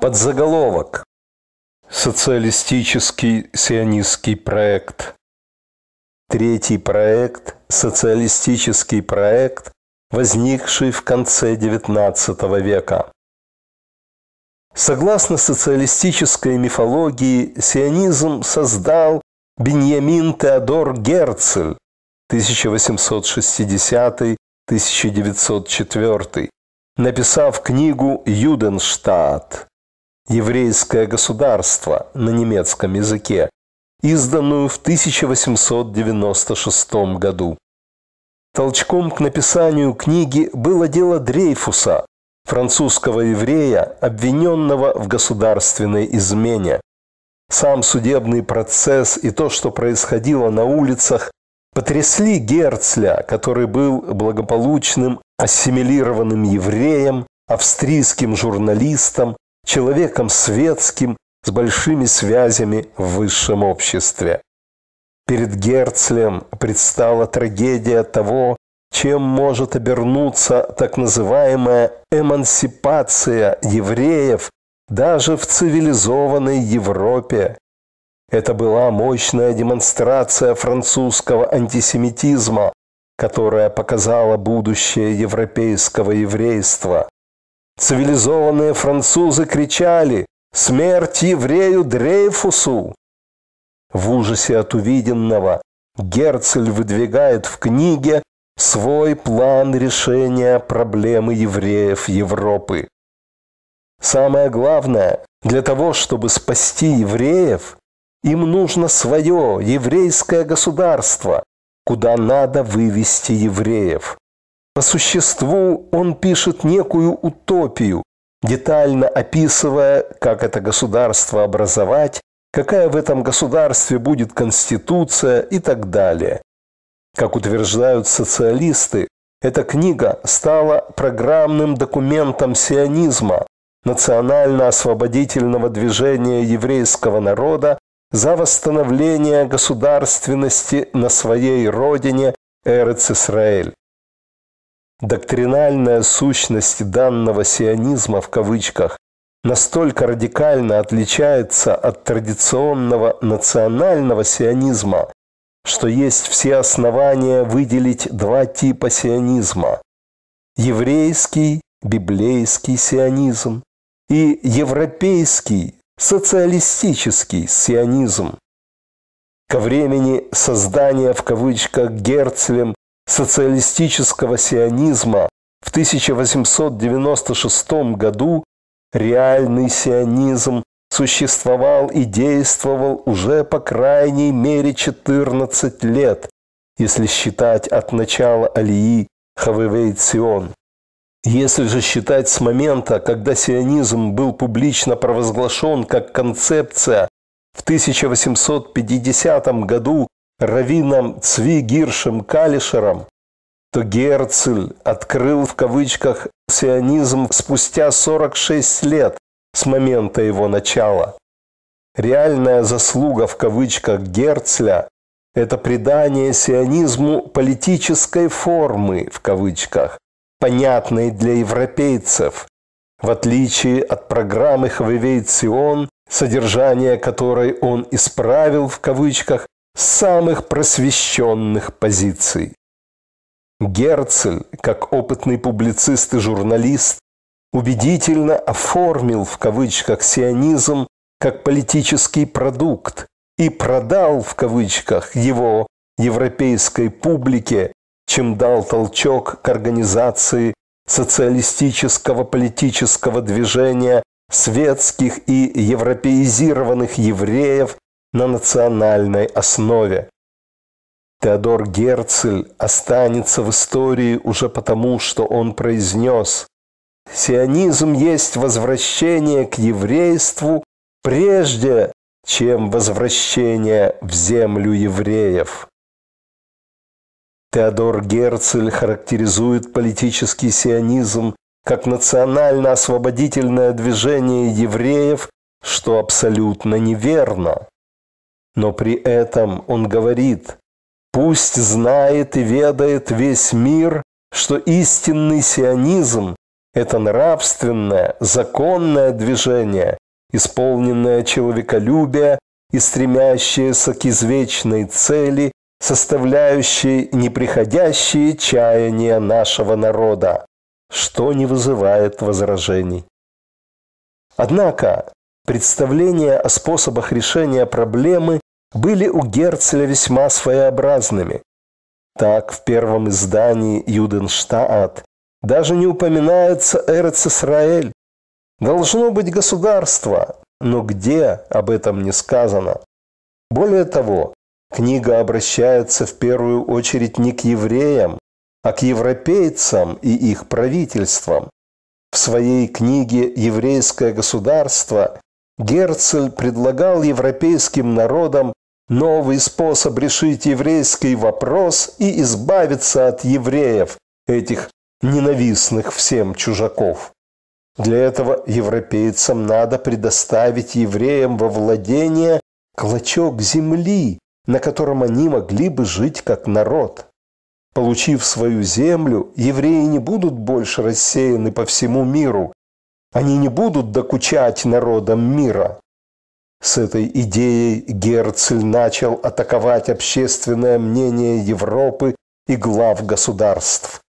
Подзаголовок. Социалистический сионистский проект. Третий проект – социалистический проект, возникший в конце XIX века. Согласно социалистической мифологии, сионизм создал Беньямин Теодор Герцель 1860-1904, написав книгу «Юденштадт» «Еврейское государство» на немецком языке, изданную в 1896 году. Толчком к написанию книги было дело Дрейфуса, французского еврея, обвиненного в государственной измене. Сам судебный процесс и то, что происходило на улицах, потрясли Герцля, который был благополучным ассимилированным евреем, австрийским журналистом, человеком светским с большими связями в высшем обществе. Перед Герцлем предстала трагедия того, чем может обернуться так называемая эмансипация евреев даже в цивилизованной Европе. Это была мощная демонстрация французского антисемитизма, которая показала будущее европейского еврейства. Цивилизованные французы кричали «Смерть еврею Дрейфусу!». В ужасе от увиденного Герцель выдвигает в книге свой план решения проблемы евреев Европы. Самое главное, для того, чтобы спасти евреев, им нужно свое еврейское государство, куда надо вывести евреев. По существу он пишет некую утопию, детально описывая, как это государство образовать, какая в этом государстве будет конституция и так далее. Как утверждают социалисты, эта книга стала программным документом сионизма, национально-освободительного движения еврейского народа за восстановление государственности на своей родине Эрец-Исраэль. Доктринальная сущность данного сионизма в кавычках настолько радикально отличается от традиционного национального сионизма, что есть все основания выделить два типа сионизма – еврейский, библейский сионизм и европейский, социалистический сионизм. Ко времени создания в кавычках Герцлем социалистического сионизма в 1896 году реальный сионизм существовал и действовал уже по крайней мере 14 лет, если считать от начала Алии Хавевей Цион. Если же считать с момента, когда сионизм был публично провозглашен как концепция в 1850 году раввином Цви Гиршем Калишером, то Герцель открыл в кавычках сионизм спустя 46 лет с момента его начала. Реальная заслуга в кавычках Герцля – это придание сионизму политической формы в кавычках, понятной для европейцев, в отличие от программы Хавевей Цион, содержание которой он исправил в кавычках самых просвещенных позиций. Герцель, как опытный публицист и журналист, убедительно оформил в кавычках сионизм как политический продукт и продал в кавычках его европейской публике, чем дал толчок к организации социалистического политического движения светских и европеизированных евреев на национальной основе. Теодор Герцель останется в истории уже потому, что он произнес «Сионизм есть возвращение к еврейству прежде, чем возвращение в землю евреев». Теодор Герцель характеризует политический сионизм как национально-освободительное движение евреев, что абсолютно неверно. Но при этом он говорит, пусть знает и ведает весь мир, что истинный сионизм – Это нравственное, законное движение, исполненное человеколюбия и стремящееся к извечной цели, составляющей неприходящие чаяния нашего народа, что не вызывает возражений. Однако представления о способах решения проблемы были у Герцеля весьма своеобразными. Так, в первом издании «Юденштаат» даже не упоминается Эрец-Исраэль. Должно быть государство, но где об этом не сказано. Более того, книга обращается в первую очередь не к евреям, а к европейцам и их правительствам. В своей книге «Еврейское государство» Герцель предлагал европейским народам новый способ решить еврейский вопрос и избавиться от евреев, этих ненавистных всем чужаков. Для этого европейцам надо предоставить евреям во владение клочок земли, на котором они могли бы жить как народ. Получив свою землю, евреи не будут больше рассеяны по всему миру. Они не будут докучать народам мира. С этой идеей Герцель начал атаковать общественное мнение Европы и глав государств.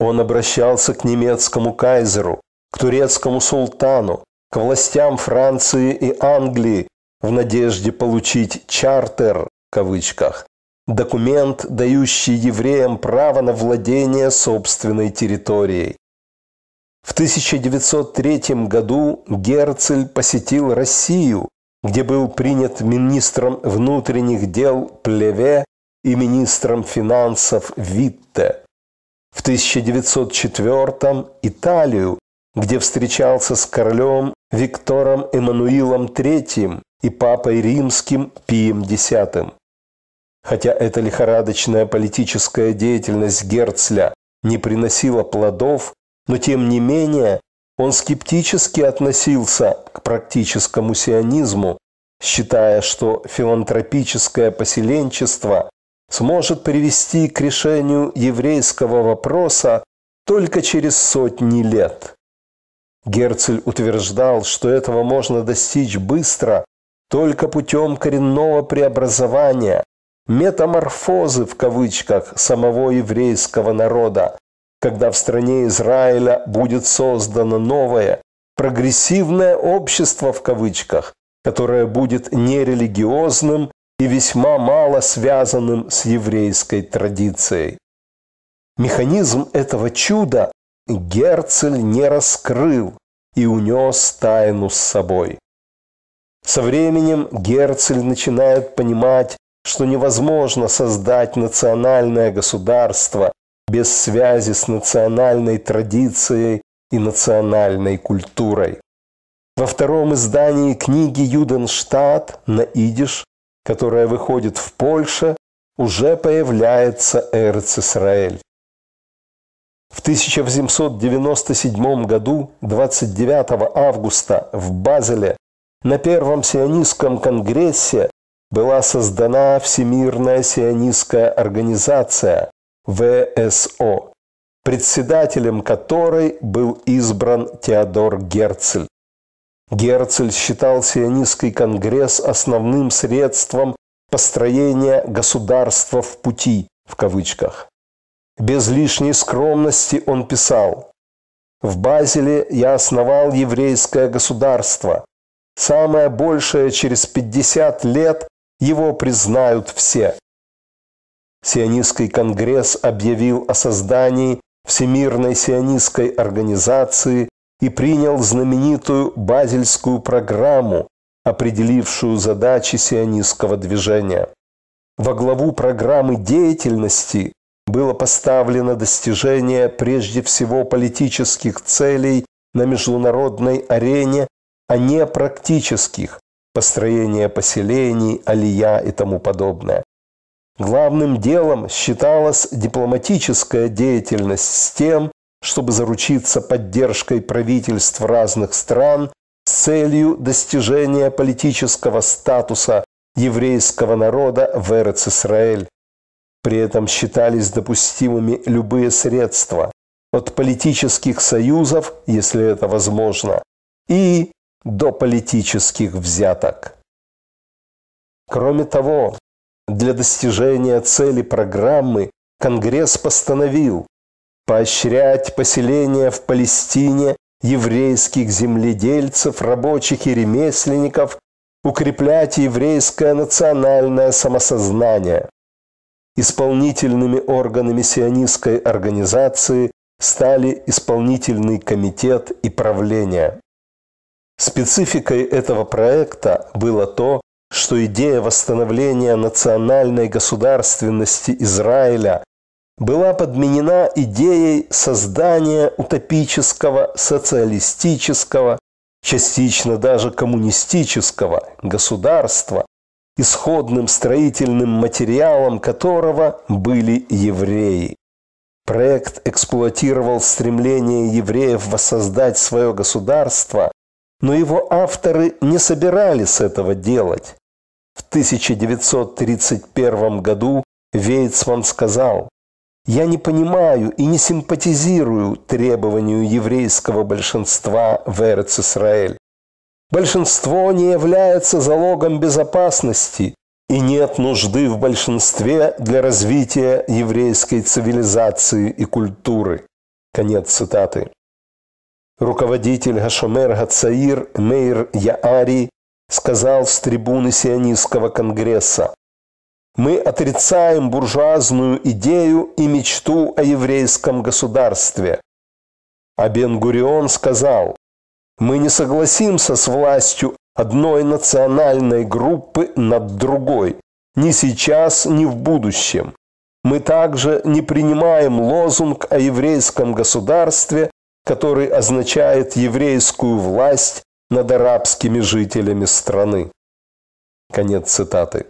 Он обращался к немецкому кайзеру, к турецкому султану, к властям Франции и Англии в надежде получить «чартер» в кавычках, документ, дающий евреям право на владение собственной территорией. В 1903 году Герцель посетил Россию, где был принят министром внутренних дел Плеве и министром финансов Витте. В 1904 Италию, где встречался с королем Виктором Эммануилом III и папой римским Пием X. Хотя эта лихорадочная политическая деятельность Герцля не приносила плодов, но тем не менее он скептически относился к практическому сионизму, считая, что филантропическое поселенчество сможет привести к решению еврейского вопроса только через сотни лет. Герцель утверждал, что этого можно достичь быстро только путем коренного преобразования, метаморфозы в кавычках самого еврейского народа, когда в стране Израиля будет создано новое, прогрессивное общество в кавычках, которое будет нерелигиозным и весьма мало связанным с еврейской традицией. Механизм этого чуда Герцель не раскрыл и унес тайну с собой. Со временем Герцель начинает понимать, что невозможно создать национальное государство без связи с национальной традицией и национальной культурой. Во втором издании книги «Юденштадт» на идиш которая выходит в Польше, уже появляется Эрц-Исраэль. В 1897 году, 29 августа, в Базеле, на Первом сионистском конгрессе была создана Всемирная сионистская организация ВСО, председателем которой был избран Теодор Герцель. Герцель считал сионистский конгресс основным средством построения государства в пути, в кавычках. Без лишней скромности он писал «В Базеле я основал еврейское государство. Самое большее через 50 лет его признают все». Сионистский конгресс объявил о создании Всемирной сионистской организации и принял знаменитую Базельскую программу, определившую задачи сионистского движения. Во главу программы деятельности было поставлено достижение прежде всего политических целей на международной арене, а не практических – построение поселений, алия и тому подобное. Главным делом считалась дипломатическая деятельность с тем, чтобы заручиться поддержкой правительств разных стран с целью достижения политического статуса еврейского народа в Эрец-Исраэль. При этом считались допустимыми любые средства от политических союзов, если это возможно, и до политических взяток. Кроме того, для достижения цели программы Конгресс постановил поощрять поселение в Палестине еврейских земледельцев, рабочих и ремесленников, укреплять еврейское национальное самосознание. Исполнительными органами сионистской организации стали исполнительный комитет и правление. Спецификой этого проекта было то, что идея восстановления национальной государственности Израиля была подменена идеей создания утопического, социалистического, частично даже коммунистического государства, исходным строительным материалом которого были евреи. Проект эксплуатировал стремление евреев воссоздать свое государство, но его авторы не собирались этого делать. В 1931 году Вейцман сказал, «Я не понимаю и не симпатизирую требованию еврейского большинства в Эрец-Исраэль. Большинство не является залогом безопасности, и нет нужды в большинстве для развития еврейской цивилизации и культуры». Конец цитаты. Руководитель Гашомер Гацаир Мейр Яари сказал с трибуны сионистского конгресса, «Мы отрицаем буржуазную идею и мечту о еврейском государстве». А Бен-Гурион сказал, «Мы не согласимся с властью одной национальной группы над другой, ни сейчас, ни в будущем. Мы также не принимаем лозунг о еврейском государстве, который означает еврейскую власть над арабскими жителями страны. Конец цитаты.